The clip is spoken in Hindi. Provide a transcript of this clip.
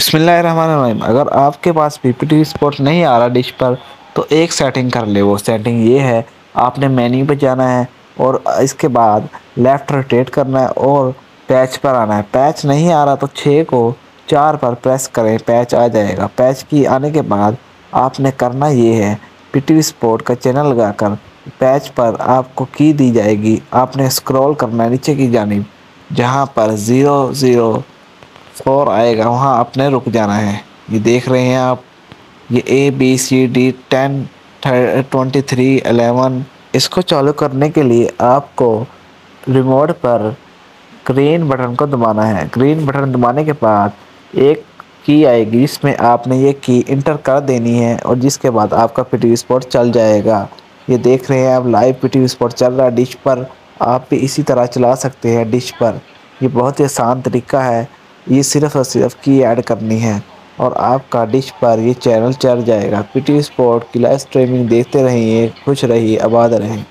बसमिल्लाम अगर आपके पास पी पी टी स्पोर्ट नहीं आ रहा डिश पर तो एक सेटिंग कर ले वो। सेटिंग ये है, आपने मेन्यू पर जाना है और इसके बाद लेफ़्ट रोटेट करना है और पैच पर आना है। पैच नहीं आ रहा तो छः को चार पर प्रेस करें पैच आ जाएगा। पैच की आने के बाद आपने करना ये है पी टी स्पोर्ट का चैनल लगाकर पैच पर आपको की दी जाएगी। आपने स्क्रॉल करना है नीचे की जानी जहाँ पर ज़ीरो ज़ीरो फोर आएगा, वहाँ आपने रुक जाना है। ये देख रहे हैं आप, ये A B C D ten twenty three eleven इसको चालू करने के लिए आपको रिमोट पर ग्रीन बटन को दबाना है। ग्रीन बटन दबाने के बाद एक की आएगी, जिसमें आपने ये की इंटर कर देनी है और जिसके बाद आपका पी स्पोर्ट चल जाएगा। ये देख रहे हैं आप लाइव पी स्पोर्ट चल रहा है डिश पर आप भी इसी तरह चला सकते हैं डिश पर। ये बहुत ही आसान तरीका है। ये सिर्फ़ और सिर्फ़ की ऐड करनी है और आपका डिश पर ये चैनल चल जाएगा। पीटी स्पोर्ट की लाइव स्ट्रीमिंग देखते रहिए, खुश रहिए, आबाद रहें।